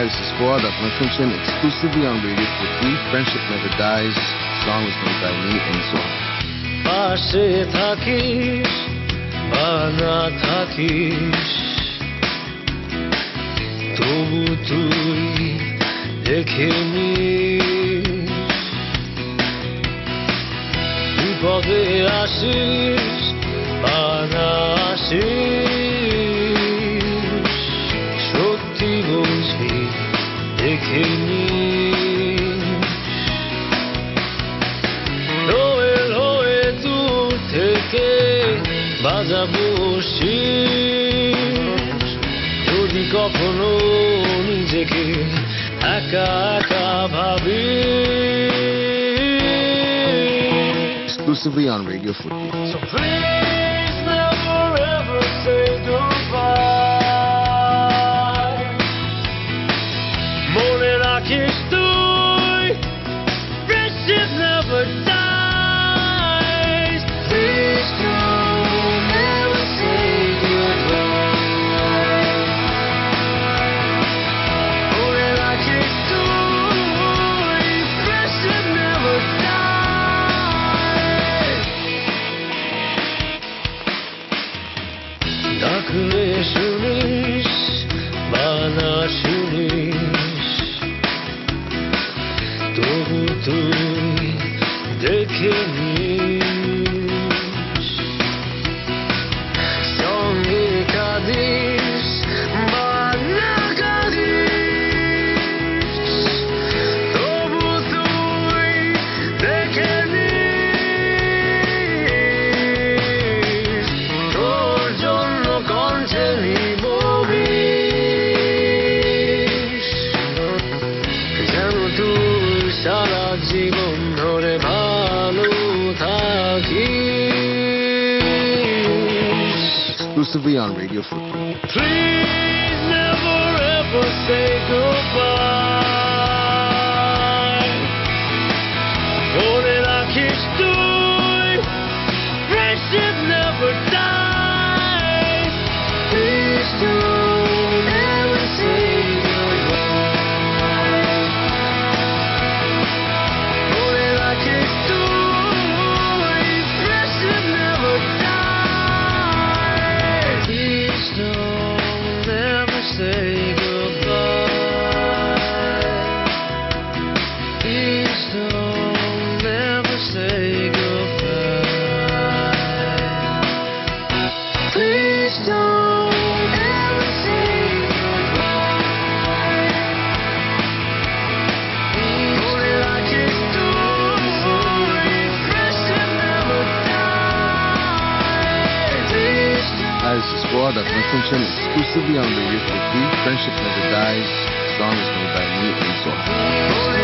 Hi, this is Squad of Lincolnshire, exclusively on Radio 43. Friendship Never Dies. The song was made by me and Zor. পাশে থাকিস বা না থাকিস তবু তুই দেখে নিস বিপদে আসিস বা না আসিস বাজাবো শীষ। যদি কখনো নিজেকে একা একা ভাবি Exclusively on Radio 43. So please never ever say goodbye. মনে রাখিস দেখে নিস Exclusively on Radio Foorti. Please never ever say goodbye. Of Lincolnshire, exclusively on Radio Foorti. Friendship Never Dies. Song is made by me and. Only